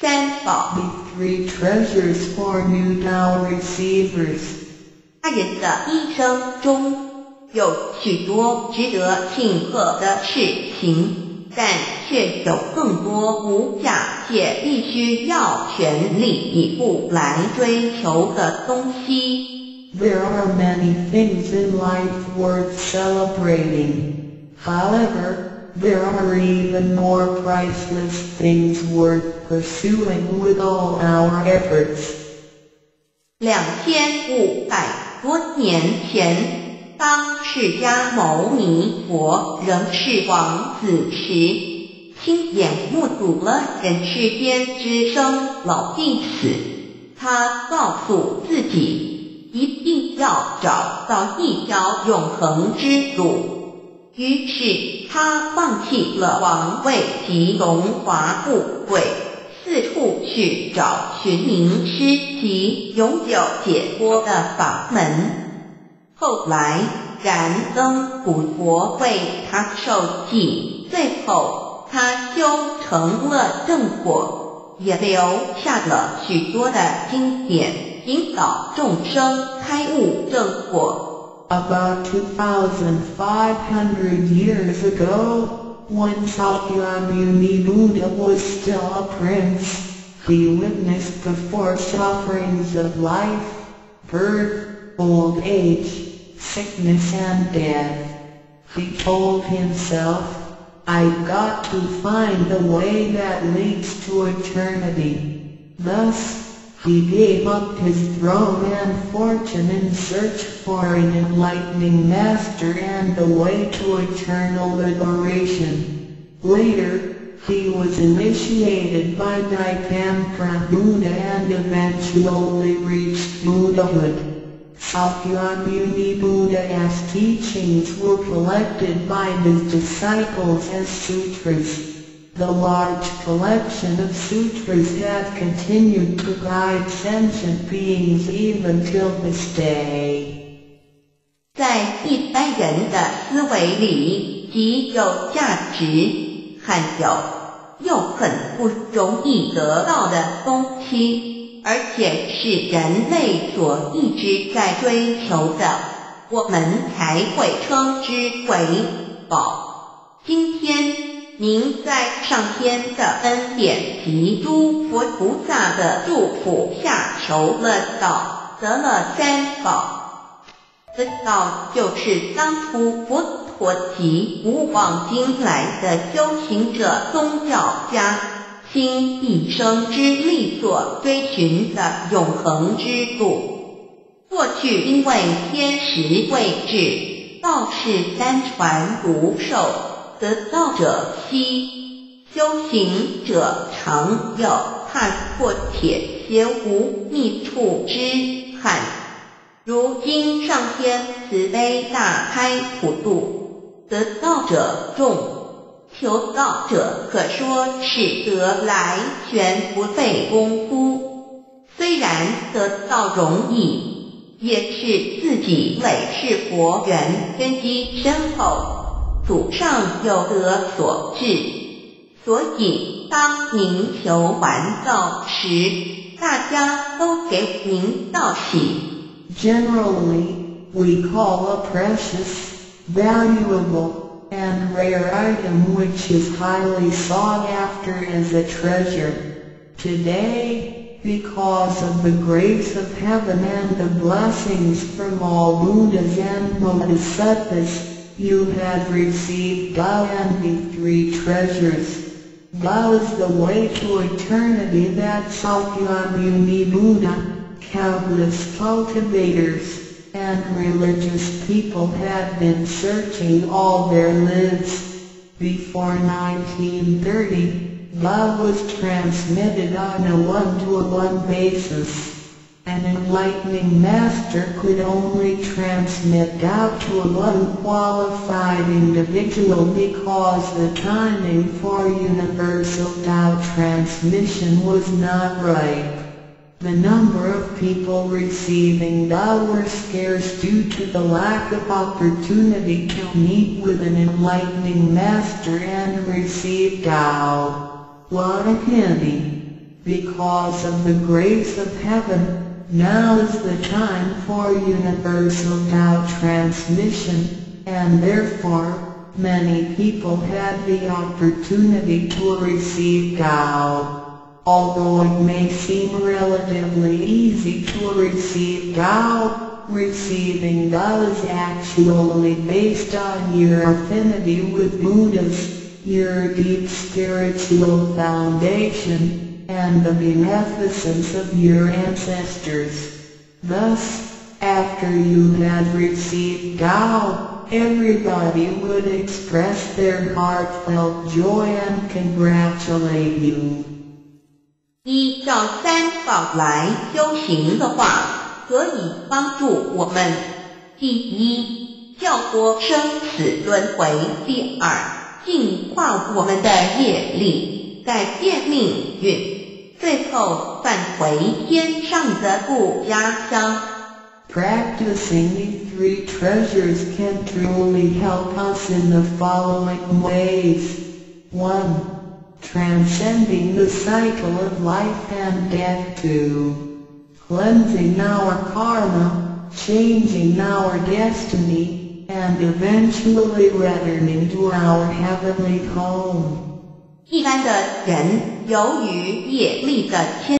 三宝。 The three treasures for new Tao receivers. 他人的一生中有许多值得庆贺的事情，但却有更多无价且必须要全力以赴来追求的东西。 There are many things in life worth celebrating. However, there are even more priceless things worth pursuing with all our efforts. 两千五百多年前，当释迦牟尼佛仍是王子时，亲眼目睹了人世间之生老病死。他告诉自己，一定要找到一条永恒之路。于是他放弃了王位及荣华富贵。四处去找寻名师及永久解脱的法门。后来，燃灯古佛为他受记，最后他修成了正果，也留下了许多的经典，引导众生开悟正果。About 2,500 years ago, when Sakyamuni Buddha was still a prince, he witnessed the four sufferings of life, birth, old age, sickness and death. He told himself, I've got to find the way that leads to eternity. Thus, he gave up his throne and fortune in search for an enlightening master and the way to eternal liberation. Later, he was initiated by Dipankara Buddha and eventually reached Buddhahood. Sakyamuni Buddha's teachings were collected by his disciples as sutras. The large collection of sutras have continued to guide sentient beings even till this day. 在一般人的思维里，极有价值，含有又很不容易得到的东西，而且是人类所一直在追求的，我们才会称之为宝。今天。您在上天的恩典及诸佛菩萨的祝福下求了道，得了三宝。这道就是当初佛陀及古往今来的修行者、宗教家倾一生之力所追寻的永恒之路。过去因为天时未至，道士单传独授。得道者稀，修行者常有，踏破铁鞋无觅处之憾。如今上天慈悲大开普渡，得道者众，求道者可说是得来全不费功夫。虽然得道容易，也是自己累世佛缘根基深厚。祖上有德所致，所以当您求完道时，大家都给您道喜。 Generally, we call a precious, valuable, and rare item which is highly sought after as a treasure. Today, because of the grace of heaven and the blessings from all Buddhas and Bodhisattvas, you have received Tao and the three treasures. Tao is the way to eternity that Sakyamuni Buddha, countless cultivators, and religious people have been searching all their lives. Before 1930, Tao was transmitted on a one-to-one basis. An enlightening master could only transmit Tao to a unqualified individual because the timing for universal Tao transmission was not right. The number of people receiving Tao were scarce due to the lack of opportunity to meet with an enlightening master and receive Tao. What a pity! Because of the grace of heaven, now is the time for universal Tao transmission, and therefore, many people had the opportunity to receive Tao. Although it may seem relatively easy to receive Tao, receiving Tao is actually based on your affinity with Buddhas, your deep spiritual foundation, and the beneficence of your ancestors. Thus, after you had received Tao, everybody would express their heartfelt joy and congratulate you. 依照三宝来修行的话，可以帮助我们：第一，跳脱生死轮回；第二，净化我们的业力，改变命运。 最后返回天上的故乡。Practicing these three treasures can truly help us in the following ways. 1. Transcending the cycle of life and death 2. Cleansing our karma, changing our destiny, and eventually returning to our heavenly home. 一般的人由于业力的牵